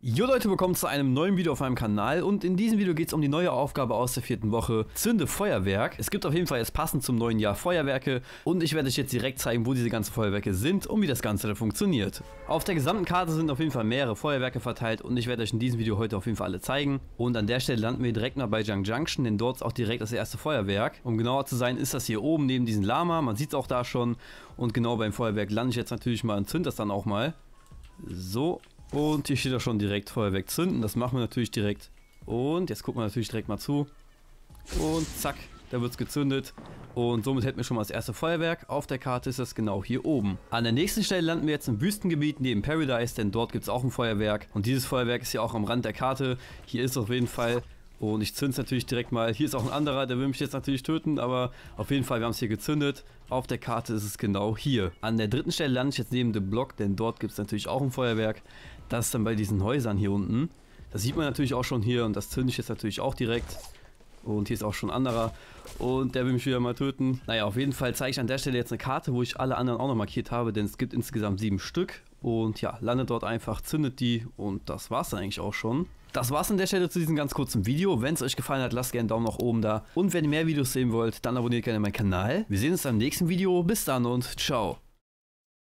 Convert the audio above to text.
Jo Leute, willkommen zu einem neuen Video auf meinem Kanal und in diesem Video geht es um die neue Aufgabe aus der vierten Woche, Zünde Feuerwerk. Es gibt auf jeden Fall jetzt passend zum neuen Jahr Feuerwerke und ich werde euch jetzt direkt zeigen, wo diese ganzen Feuerwerke sind und wie das Ganze da funktioniert. Auf der gesamten Karte sind auf jeden Fall mehrere Feuerwerke verteilt und ich werde euch in diesem Video heute auf jeden Fall alle zeigen. Und an der Stelle landen wir direkt mal bei Jang Junction, denn dort ist auch direkt das erste Feuerwerk. Um genauer zu sein, ist das hier oben neben diesem Lama, man sieht es auch da schon. Und genau beim Feuerwerk lande ich jetzt natürlich mal und zünd das dann auch mal. So, und hier steht auch schon direkt Feuerwerk zünden. Das machen wir natürlich direkt. Und jetzt gucken wir natürlich direkt mal zu. Und zack, da wird es gezündet. Und somit hätten wir schon mal das erste Feuerwerk. Auf der Karte ist das genau hier oben. An der nächsten Stelle landen wir jetzt im Wüstengebiet neben Paradise, denn dort gibt es auch ein Feuerwerk. Und dieses Feuerwerk ist ja auch am Rand der Karte. Hier ist auf jeden Fall und ich zünde es natürlich direkt mal. Hier ist auch ein anderer, der will mich jetzt natürlich töten, aber auf jeden Fall, wir haben es hier gezündet. Auf der Karte ist es genau hier. An der dritten Stelle lande ich jetzt neben dem Block, denn dort gibt es natürlich auch ein Feuerwerk. Das ist dann bei diesen Häusern hier unten. Das sieht man natürlich auch schon hier und das zünde ich jetzt natürlich auch direkt. Und hier ist auch schon ein anderer. Und der will mich wieder mal töten. Naja, auf jeden Fall zeige ich an der Stelle jetzt eine Karte, wo ich alle anderen auch noch markiert habe, denn es gibt insgesamt sieben Stück. Und ja, landet dort einfach, zündet die und das war es dann eigentlich auch schon. Das war's an der Stelle zu diesem ganz kurzen Video. Wenn es euch gefallen hat, lasst gerne einen Daumen nach oben da. Und wenn ihr mehr Videos sehen wollt, dann abonniert gerne meinen Kanal. Wir sehen uns dann im nächsten Video. Bis dann und ciao.